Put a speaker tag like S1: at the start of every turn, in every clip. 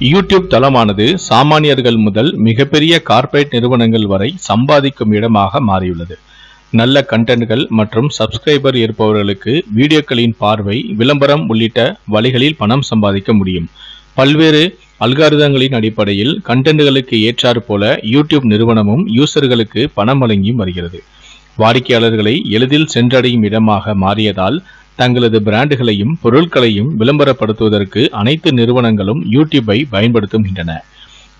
S1: YouTube தளமானது சாமானியர்கள் முதல் மிகப்பெரிய corporate நிறுவனங்கள் வரை சம்பாதிக்கும் இடமாக மாறியுள்ளது. நல்ல கண்டென்ட்கள் மற்றும் சப்ஸ்கிரைபர் இருப்பவர்களுக்கு வீடியோக்களின் பார்வை விளம்பரம் உள்ளிட்ட வழிகளில் பணம் சம்பாதிக்க முடியும். பல்வேறு அல்காரிதங்களின் அடிப்படையில் கண்டென்ட்களுக்கு ஏற்றாறு போல யூடியூப் நிறுவனமும் யூசர்களுக்கு பணம் வழங்கியும் வருகிறது. வாடிக்கையாளர்களை எளிதில் சென்றடையும் இடமாக மாறியதால் தங்களது பிராண்டுகளையும் பொருட்களையும் விளம்பரப்படுத்துவதற்கு அனைத்து நிறுவனங்களும் யூடியூப்பை பயன்படுத்துகின்றன.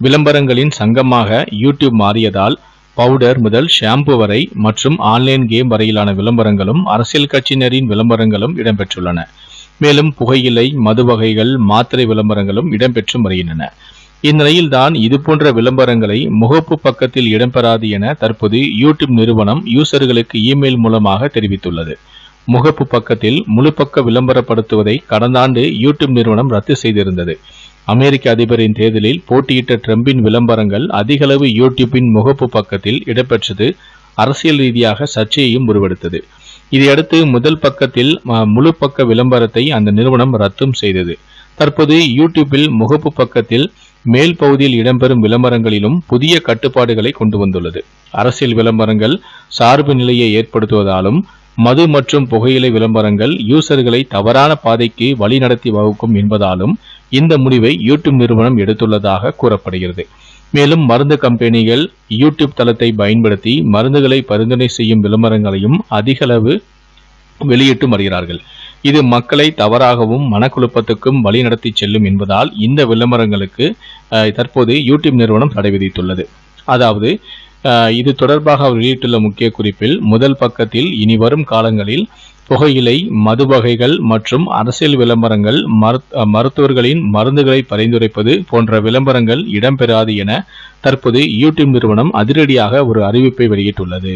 S1: விளம்பரங்களின் சங்கமாக யூடியூப் மாறியதால் பவுடர் முதல் ஷாம்பு வரை மற்றும் ஆன்லைன் கேம் வரையிலான விளம்பரங்களும் அரசியல் கட்சியினரின் விளம்பரங்களும் இடம்பெற்றுள்ளன. மேலும் புகையிலை மது வகைகள் மாத்திரை விளம்பரங்களும் இடம்பெற்றும் வருகின்றன. இந்நிலையில்தான் இதுபோன்ற விளம்பரங்களை முகப்பு பக்கத்தில் இடம்பெறாது என தற்போது யூடியூப் நிறுவனம் யூசர்களுக்கு இமெயில் மூலமாக தெரிவித்துள்ளது. முகப்பு பக்கத்தில் முழுப்பக்க விளம்பரப்படுத்துவதை கடந்த ஆண்டு யூடியூப் நிறுவனம் ரத்து செய்திருந்தது. அமெரிக்க அதிபரின் தேர்தலில் போட்டியிட்ட ட்ரம்பின் விளம்பரங்கள் அதிகளவு யூடியூப்பின் முகப்பு பக்கத்தில் இடம்பெற்றது. அரசியல் ரீதியாக சர்ச்சையையும் உருவெடுத்தது. இதையடுத்து முதல் பக்கத்தில் முழு பக்க விளம்பரத்தை அந்த நிறுவனம் ரத்தும் செய்தது. தற்போது யூடியூப்பில் முகப்பு பக்கத்தில் மேல் பகுதியில் இடம்பெறும் விளம்பரங்களிலும் புதிய கட்டுப்பாடுகளை கொண்டு வந்துள்ளது. அரசியல் விளம்பரங்கள் சார்பு நிலையை ஏற்படுத்துவதாலும் மது மற்றும் புகையிலை விளம்பரங்கள் யூசர்களை தவறான பாதைக்கு வழிநடத்தி வகுக்கும் என்பதாலும் இந்த முடிவை யூடியூப் நிறுவனம் எடுத்துள்ளதாக கூறப்படுகிறது. மேலும் மருந்து கம்பெனிகள் யூடியூப் தளத்தை பயன்படுத்தி மருந்துகளை பரிந்துரை செய்யும் விளம்பரங்களையும் அதிகளவு வெளியிட்டு வருகிறார்கள். இது மக்களை தவறாகவும் மனக்குழப்பத்துக்கும் வழிநடத்தி செல்லும் என்பதால் இந்த விளம்பரங்களுக்கு அஹ், தற்போது யூடியூப் நிறுவனம் தடை விதித்துள்ளது. அதாவது இது தொடர்பாக அவர் வெளியிட்டுள்ள முக்கிய குறிப்பில் முதல் பக்கத்தில் இனி வரும் காலங்களில் புகையிலை மது வகைகள் மற்றும் அரசியல் விளம்பரங்கள் மருத்- மருத்துவர்களின் மருந்துகளை பரிந்துரைப்பது போன்ற விளம்பரங்கள் இடம்பெறாது என தற்போது யூடியூப் நிறுவனம் அதிரடியாக ஒரு அறிவிப்பை வெளியிட்டுள்ளது.